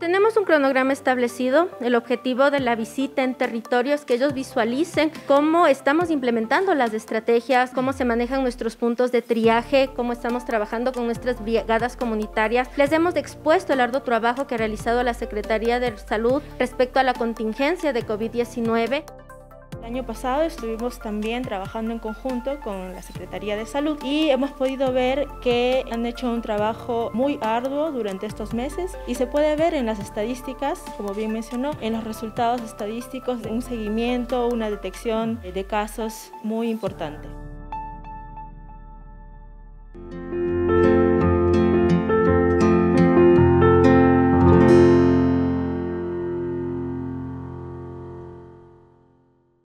Tenemos un cronograma establecido. El objetivo de la visita en territorio es que ellos visualicen cómo estamos implementando las estrategias, cómo se manejan nuestros puntos de triaje, cómo estamos trabajando con nuestras brigadas comunitarias. Les hemos expuesto el arduo trabajo que ha realizado la Secretaría de Salud respecto a la contingencia de COVID-19. El año pasado estuvimos también trabajando en conjunto con la Secretaría de Salud y hemos podido ver que han hecho un trabajo muy arduo durante estos meses y se puede ver en las estadísticas, como bien mencionó, en los resultados estadísticos de un seguimiento, una detección de casos muy importante.